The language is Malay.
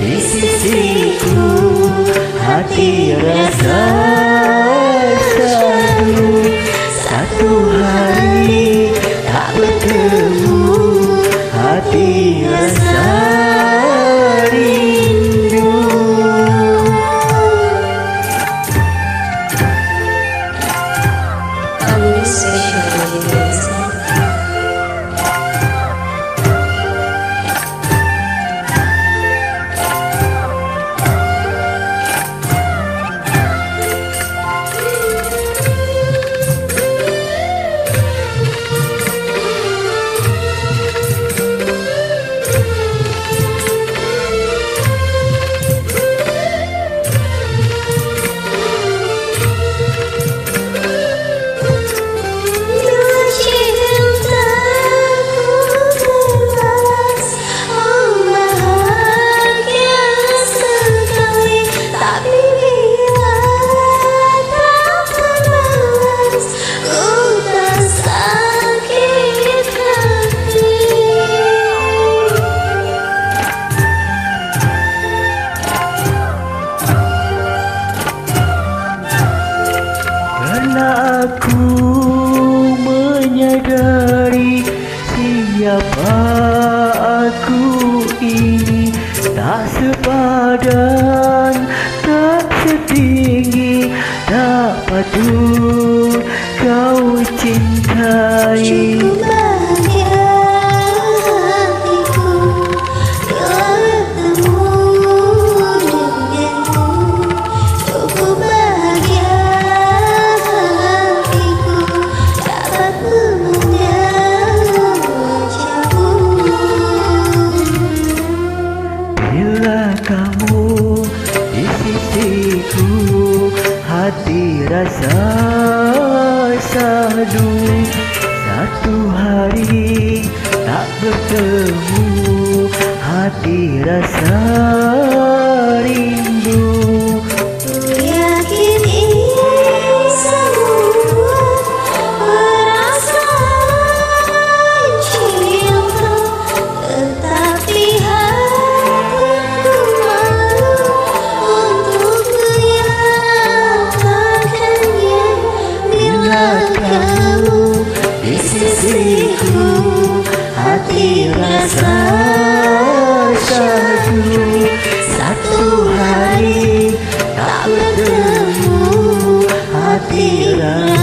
di sisiku hati rasa setinggi, tak patut kau cintai rasa sadu Satu hari tak bertemu. Hati rasa rindu llorar.